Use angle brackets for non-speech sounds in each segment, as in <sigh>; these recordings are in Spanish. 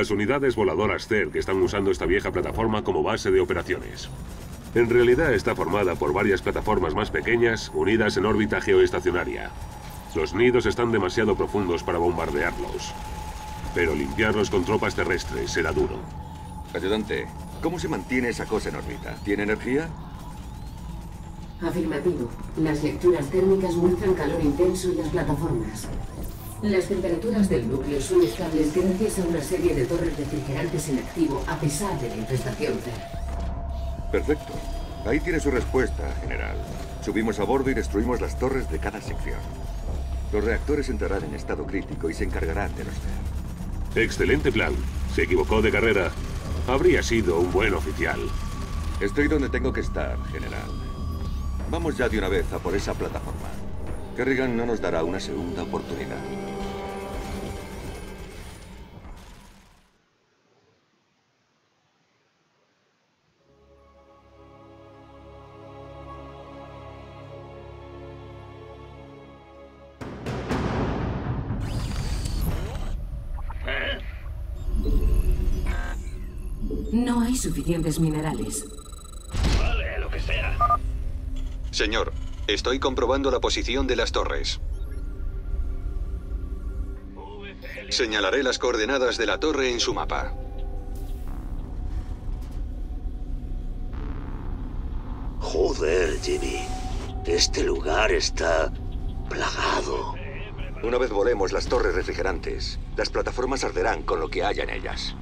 las unidades voladoras CERC están usando esta vieja plataforma como base de operaciones. En realidad está formada por varias plataformas más pequeñas unidas en órbita geoestacionaria. Los nidos están demasiado profundos para bombardearlos. Pero limpiarlos con tropas terrestres será duro. Ayudante, ¿cómo se mantiene esa cosa en órbita? ¿Tiene energía? Afirmativo. Las lecturas térmicas muestran calor intenso en las plataformas. Las temperaturas del núcleo son estables gracias a una serie de torres refrigerantes en activo a pesar de la infestación. Perfecto. Ahí tiene su respuesta, general. Subimos a bordo y destruimos las torres de cada sección. Los reactores entrarán en estado crítico y se encargarán de los CER. Excelente plan. Se equivocó de carrera. Habría sido un buen oficial. Estoy donde tengo que estar, general. Vamos ya de una vez a por esa plataforma. Kerrigan no nos dará una segunda oportunidad. No hay suficientes minerales. Vale, lo que sea. Señor, estoy comprobando la posición de las torres. Señalaré las coordenadas de la torre en su mapa. Joder, Jimmy. Este lugar está plagado. Una vez volemos las torres refrigerantes, las plataformas arderán con lo que haya en ellas.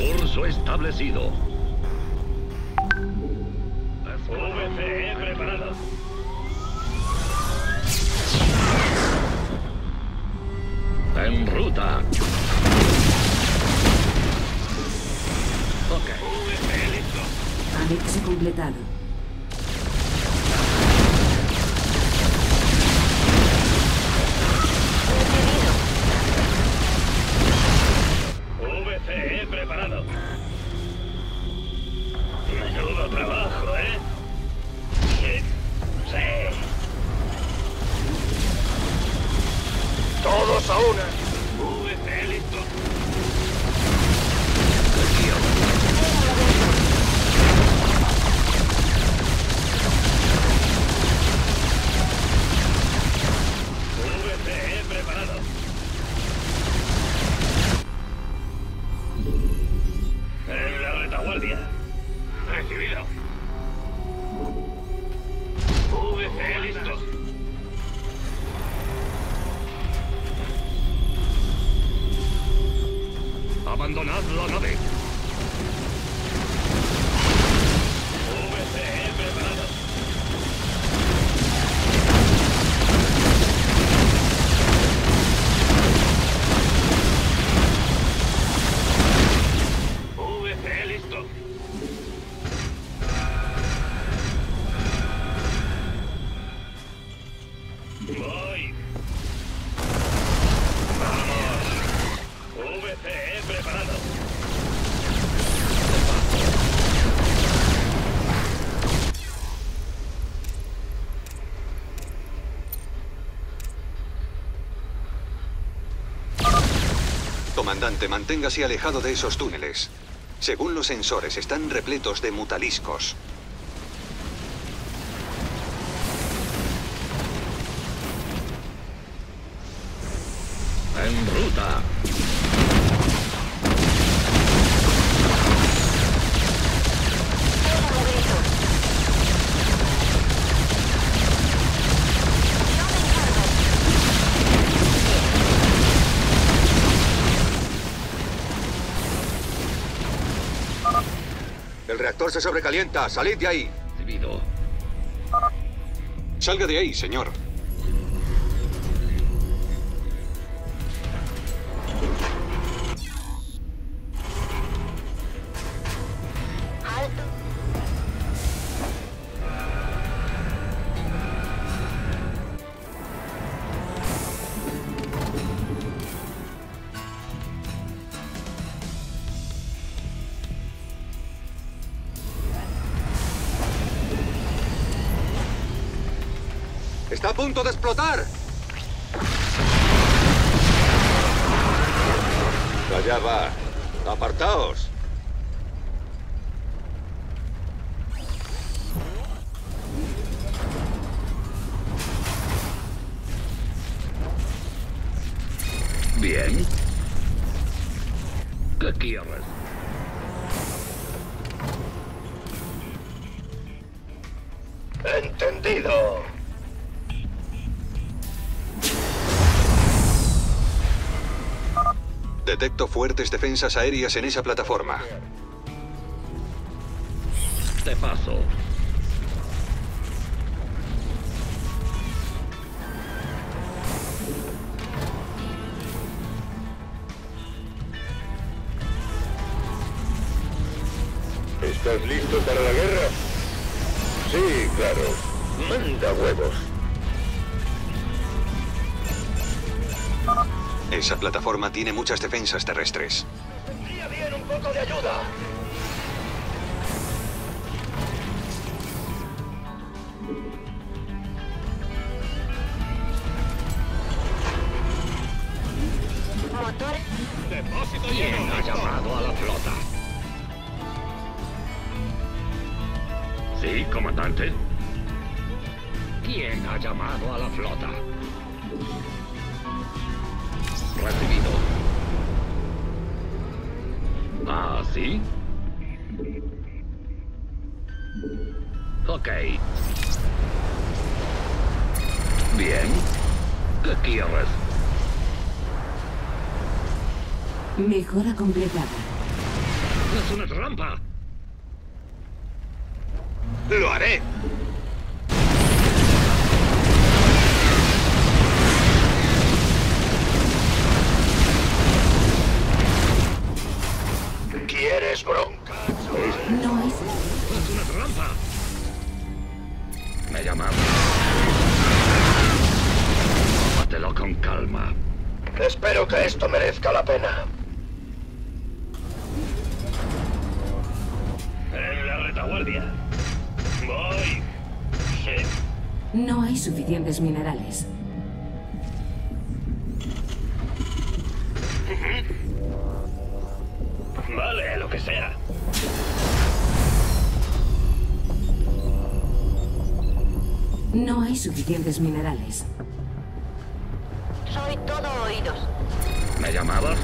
Curso establecido. VCE preparado. En ruta. Ok. VCE listo. Anexo completado. Comandante, manténgase alejado de esos túneles. Según los sensores, están repletos de mutaliscos. Reactor se sobrecalienta. ¡Salid de ahí! Salga de ahí, señor. Punto de explotar! Allá va. ¡Apartaos! Bien. ¿Qué quieres? Entendido. Detecto fuertes defensas aéreas en esa plataforma. Te paso. ¿Estás listo para la guerra? Sí, claro. Manda huevos. Esa plataforma tiene muchas defensas terrestres. Vendría bien un poco de ayuda. ¿Quién ha llamado a la flota? Sí, comandante. ¿Quién ha llamado a la flota? Recibido. ¿Ah, sí? Ok. Bien. ¿Qué quieres? Mejora completada. ¡Es una trampa! ¡Lo haré! ¿Quieres bronca? No es... ¡Es una trampa! Me llaman. Tómatelo con calma. Espero que esto merezca la pena. En la retaguardia. Voy. Sí. No hay suficientes minerales. No hay suficientes minerales. Soy todo oídos. ¿Me llamabas?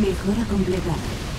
Mejora completada.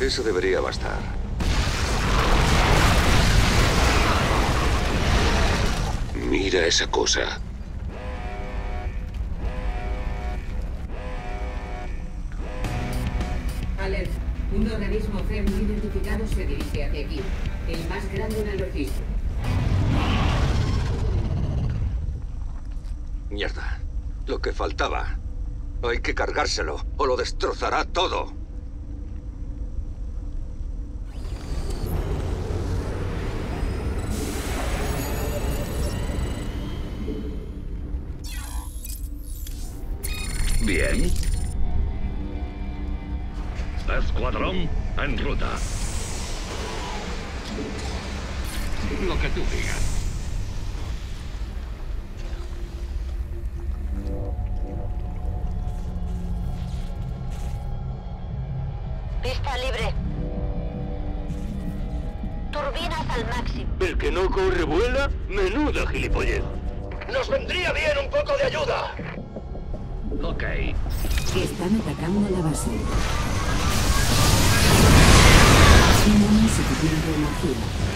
Eso debería bastar. Mira esa cosa. Alert. Un organismo no identificado se dirige hacia aquí. El más grande en el registro. Mierda. Lo que faltaba. Hay que cargárselo o lo destrozará todo. Lo que tú digas. Pista libre. Turbinas al máximo. El que no corre vuela, menuda gilipollez. Nos vendría bien un poco de ayuda. Ok. Están atacando la base. No hay suficiente energía.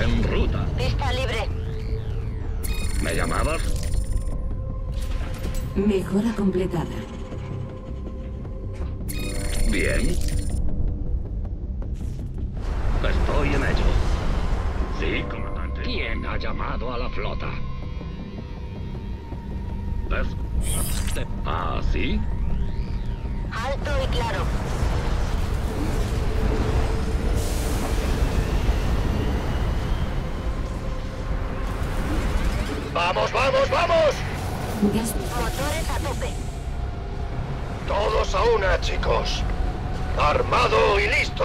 En ruta. Pista libre. ¿Me llamabas? Mejora completada. Bien. Estoy en ello. Sí, comandante. ¿Quién ha llamado a la flota? ¿Es- ¿Ah, sí? Alto y claro. ¡Vamos, vamos, vamos! Motores a tope. Todos a una, chicos. Armado y listo.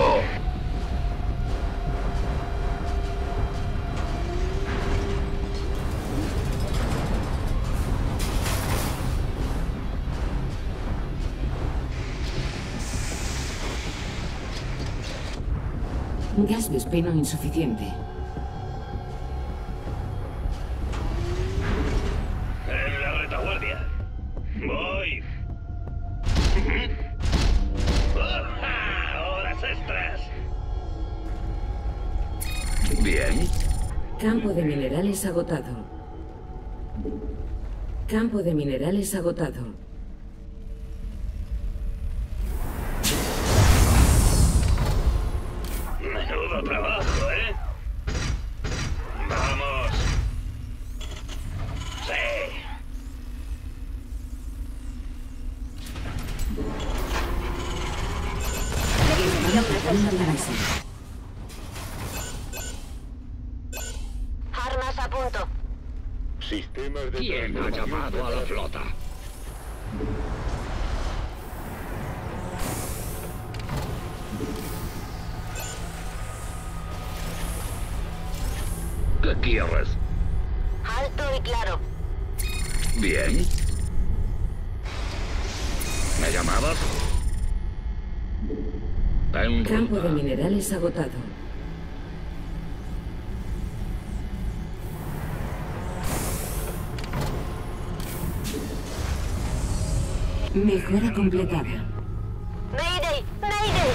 Gas de espeno insuficiente. Minerales agotado. Campo de minerales agotado. Menudo trabajo, ¿eh? Vamos. Sí. Están atacando la base. Armas a punto. Sistemas de ¿Quién ha llamado a la flota? ¿Qué quieres? Alto y claro. Bien. ¿Me llamabas? Campo de minerales agotado. Mejora completada. Mayday, Mayday.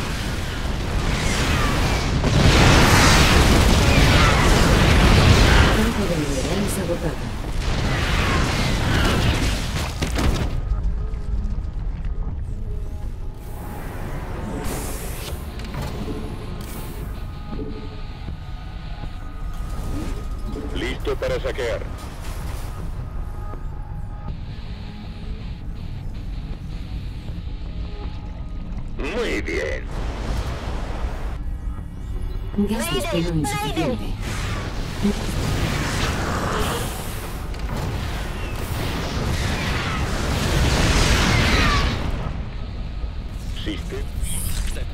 Campo de minerales agotado. Gas de insuficiente.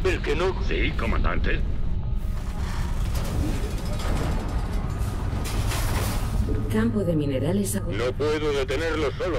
El que no... Sí, comandante. Campo de minerales agotado. No puedo detenerlo solo.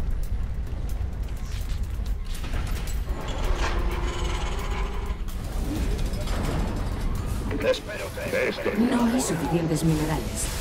No hay suficientes minerales.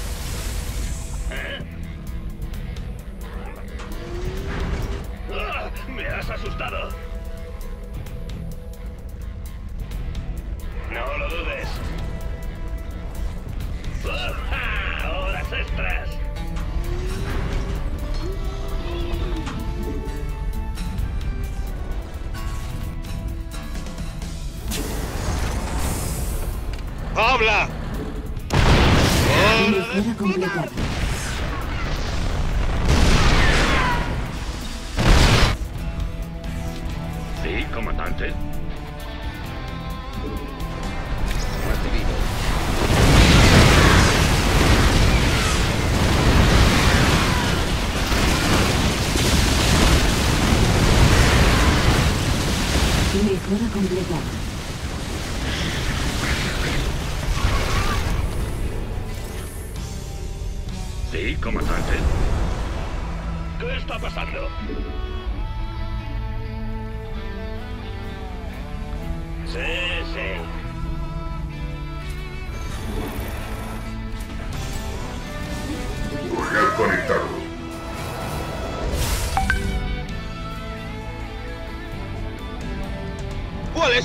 Comandante.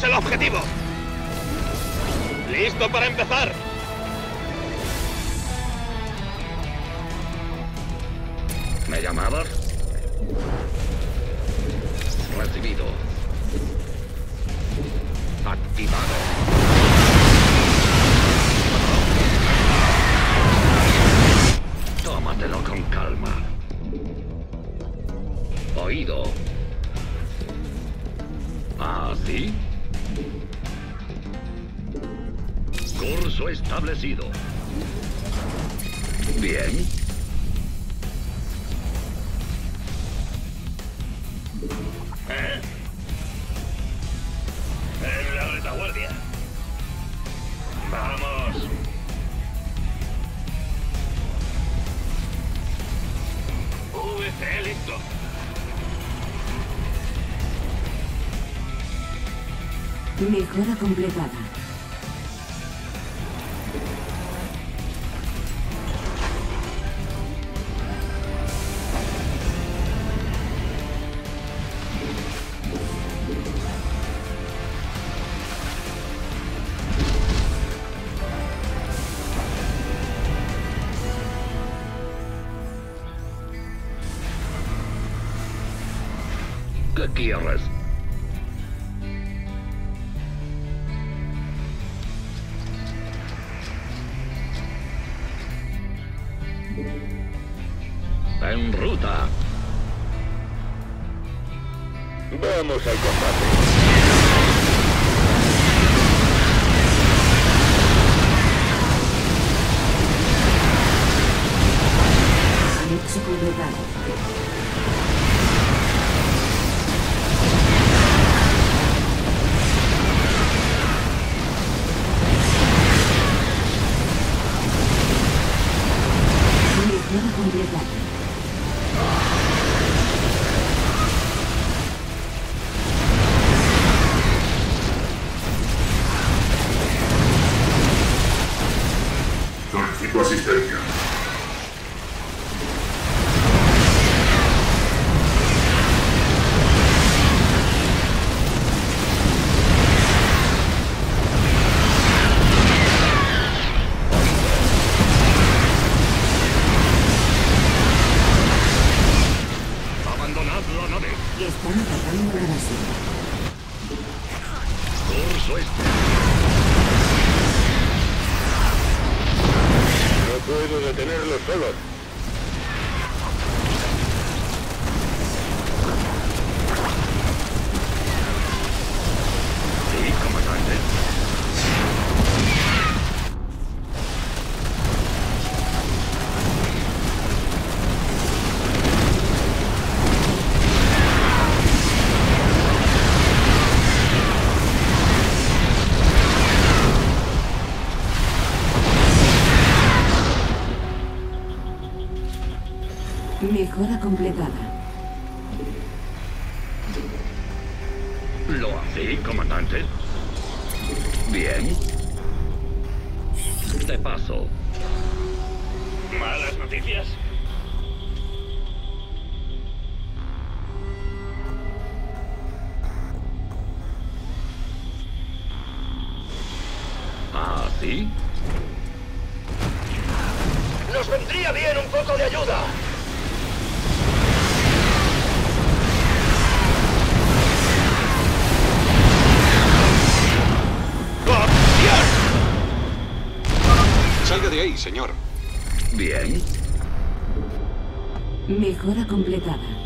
El objetivo? ¿Listo para empezar? ¿Me llamabas? Recibido. Activado. Tómatelo con calma. Oído. ¿Así? Curso establecido. Bien. ¿Eh? En la retaguardia. Vamos. VC listo. Mejora completada. En ruta. Vamos al combate. Mejora completada. ¿Lo hacéis, comandante? Bien. Te paso. ¿Malas noticias? Salga de ahí, señor. Bien. Mejora completada.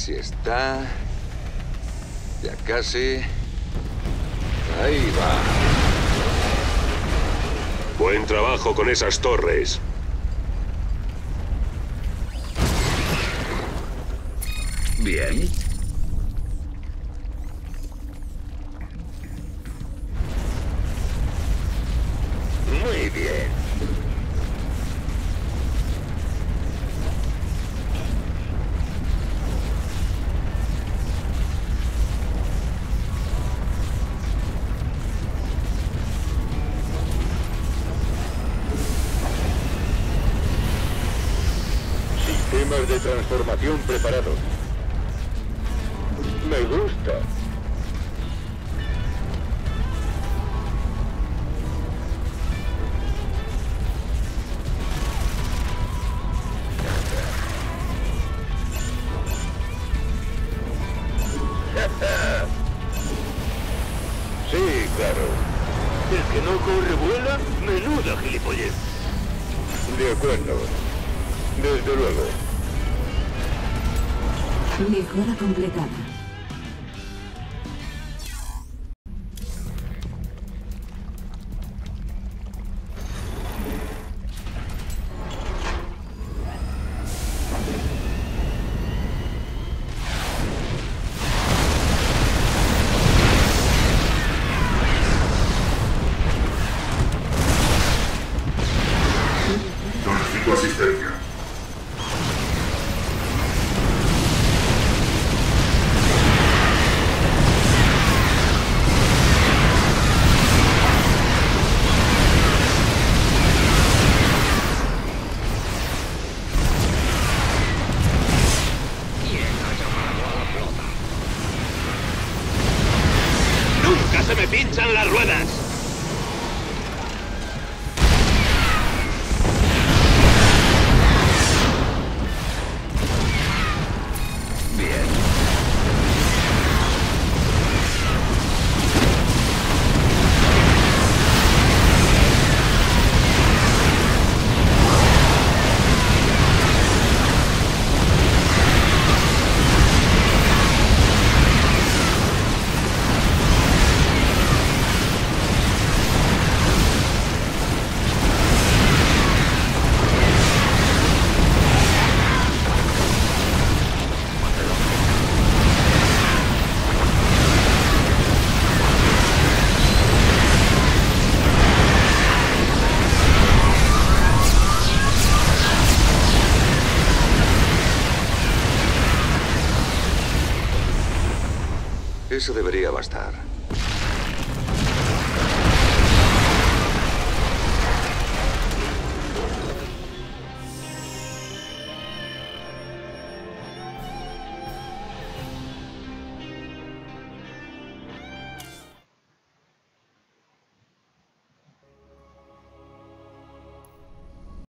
Casi está. Ya casi. Ahí va. Buen trabajo con esas torres. Bien. Preparados. Me gusta. <laughs> Sí, claro. El que no corre vuela, menuda gilipollez. De acuerdo. Desde luego. Mejora completada.